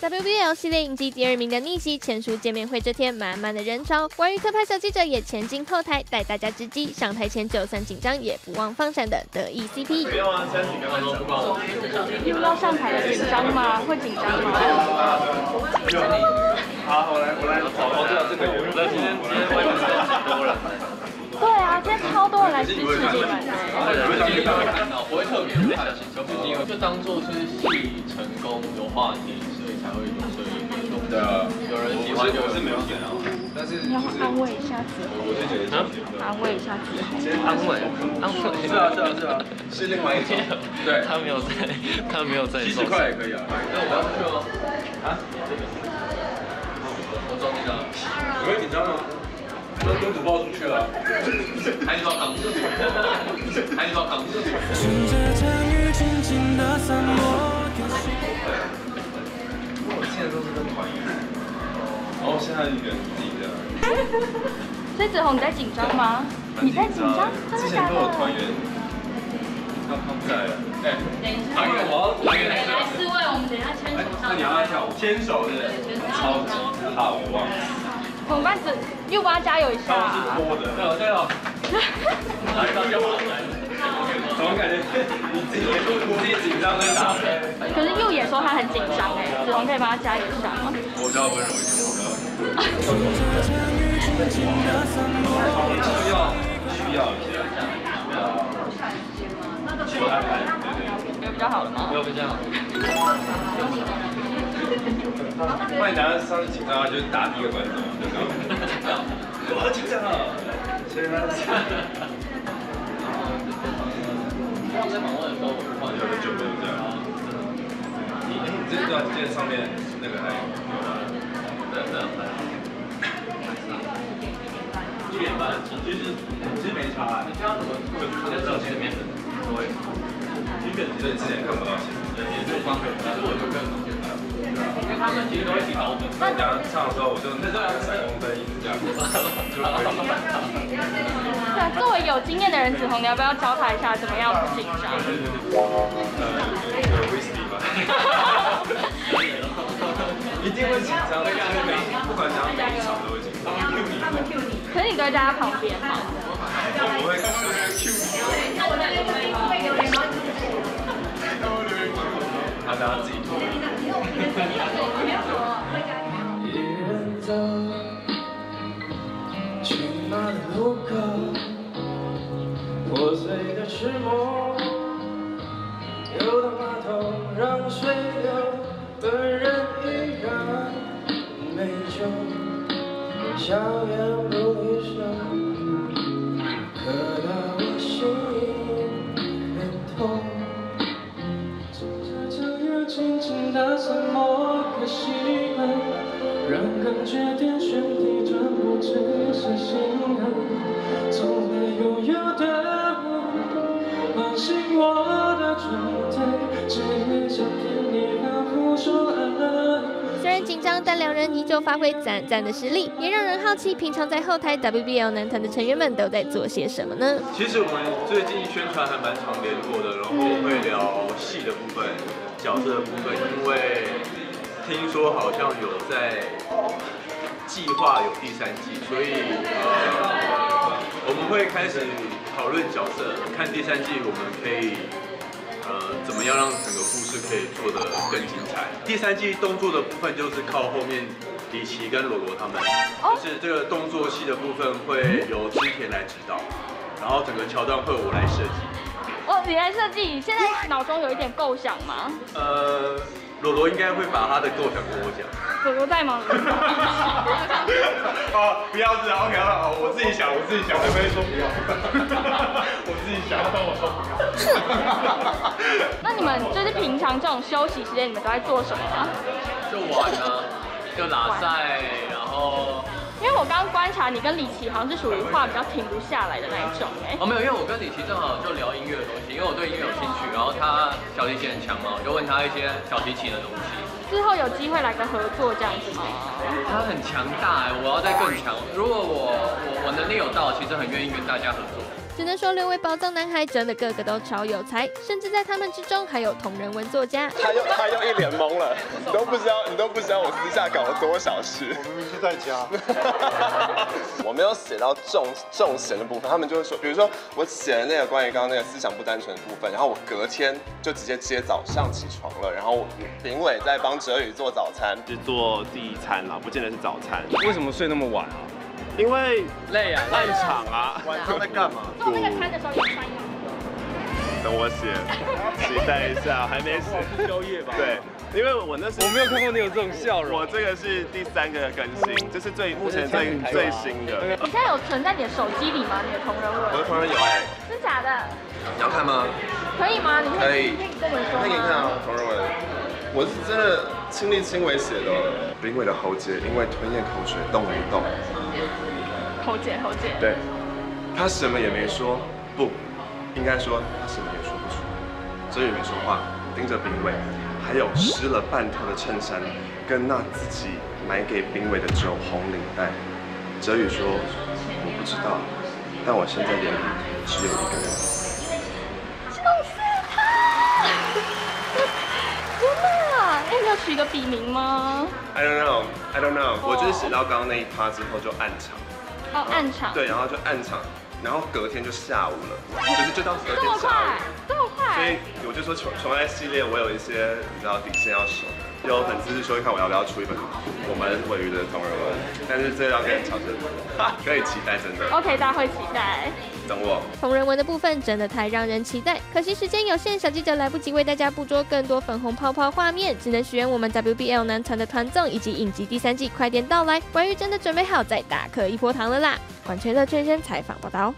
WBL 系列影集第二名的逆袭签书见面会这天，满满的人潮。关于特派小记者也前进后台带大家直击，上台前就算紧张也不忘放闪的得意 CP。不用啊，现在几个人都不管我。遇到上台的紧张吗？会紧张吗？好，我来，我来。哦，对啊，这个我们今天今天外面超多人。对啊，今天超多人来支持你们。不会特别看到，不会特别看，就不仅就当做是戏成功有话题，才会有所以有对啊，有人喜欢，有人没有点啊。但是你要安慰。一下子我是觉得，安慰。一下子安慰，安慰。是啊是啊是啊，是另外一种。对，他没有在，他没有在。七十块也可以啊。那我要去吗？啊？我装那个。你会紧张吗？都公主抱出去了。还是要然后现在一个人自己的。所以子红你在紧张吗？你在紧张？真之的假前都有团的？员，他他不在了。哎，等一下，团员我要团员来来四位，我们等一下牵手上。那你要来跳舞，牵手是不是？超级怕我忘了。怎么办？子又帮他加油一下、他是拖的。对哦对哦。怎么感觉你自己你自己紧张在打？可是右眼说他很紧张哎，子红可以帮他加油一下吗？我比较温柔一点，我比较需要需要一些。去安排，对对。有比较好了吗？没打第一个观众。我要紧张了，所以他他们在访问的时候，我就放有很久没有这样。你哎，你这段时间上面那个还有吗？对对一点半，其实其实没差，你这样怎么会看得到前面的？对，基本所以之前看不到现对，也是方便，但是我就更方便了。因为他们其实都会提高分。在。等下唱的时候，我就那三公分音这样，就可以。对，作为有经验的人，子红，你要不要教他一下怎么样不紧张？呃，有 whisky 吧。一定会紧张的，因为每不管怎样每一场都会紧张。他们 Q 你，可是你都会在他旁边嘛？我不会 Q 你。那我在这边会留言吗？他大家自己脱。一人走，去马的路口，破碎的赤墨，游到码头让水流，本硝烟不离手，可到我心很痛。这就有轻轻的沉默和习惯，让感觉天旋地转，不只是心疼。从没拥有的我，唤醒我的状态，只想听你反复说爱。紧张，但两人依旧发挥赞赞的实力，也让人好奇，平常在后台 WBL 男团的成员们都在做些什么呢？其实我们最近宣传还蛮常联络的，然后会聊戏的部分、角色的部分，因为听说好像有在计划有第三季，所以呃我们会开始讨论角色，看第三季我们可以怎么样让整个故事可以做得更精彩。第三季动作的部分就是靠后面李琦跟罗罗他们，就是这个动作戏的部分会由织田来指导。然后整个桥段会我来设计。哦，你来设计，你现在脑中有一点构想吗？呃，罗罗应该会把他的构想跟我讲。罗罗在吗？哦，不要这样，OK 好，我自己想，我自己想，会不会说不要？我自己想，我说不要。那你们就是平常这种休息时间，你们都在做什么啊？就玩啊，就拉赛，然后因为我刚刚观察你跟李琦好像是属于话比较停不下来的那一种哎、哦没有，因为我跟李琦正好就聊音乐的东西，因为我对音乐有兴趣，然后他小提琴很强嘛，我就问他一些小提琴的东西。之后有机会来个合作这样子吗？他很强大哎，我要再更强。如果我我我能力有到，其实很愿意跟大家合作。只能说六位宝藏男孩真的个个都超有才，甚至在他们之中还有同人文作家。他又他又一脸懵了，你 都不知道你都不知道我私下搞了多少事。我明明是在家。我没有写到重重咸的部分，他们就会说，比如说我写了那个关于刚刚那个思想不单纯的部分，然后我隔天就直接接早上起床了，然后评委在帮哲宇做早餐，是做第一餐啦，不见得是早餐。为什么睡那么晚啊？因为累啊，烂场啊。晚上在干嘛？做那个餐的时候有穿衣等我写，期待一下，还没写。宵夜吧？对，因为我那时候我没有看过你有这种笑容。我这个是第三个更新，这是最目前最最新的。你现在有存在你的手机里吗？你的同人文？我的同人有哎，真假的？你要看吗？可以吗？你可以可以跟我们说那给你看？啊，同人文，我是真的亲力亲为写的。冰伟的喉结因为吞咽口水动了一动，喉结，喉结。对，他什么也没说，不，应该说他什么也说不出。哲宇没说话，盯着冰伟，还有湿了半透的衬衫，跟那自己买给冰伟的酒红领带。哲宇说：“我不知道，但我现在眼里只有一个人。”取个笔名吗？I don't know, I don't know。我就是写到刚刚那一趴之后就暗场，哦，暗场。对，然后就暗场，然后隔天就下午了，就是就到隔这么天下午快。，这么快。所以我就说穷穷爱系列，我有一些你知道底线要守。有粉丝是说看我要不要出一本我们尾鱼的同人文，但是这要跟曹真，可以期待真的，OK，大家会期待。等我。同人文的部分真的太让人期待，可惜时间有限，小记者来不及为大家捕捉更多粉红泡泡画面，只能许愿我们 WBL 男团的团综以及影集第三季快点到来。关于真的准备好再大喝一波糖了啦！管全乐圈圈采访报道。